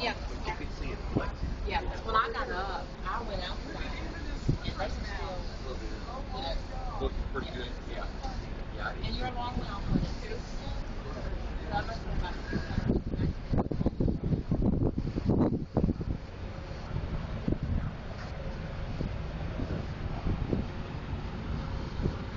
Yeah. You could see it flex. Yeah, because when I got up, I went outside, and they still look, pretty good. Yeah. Yeah. And you're a long way off.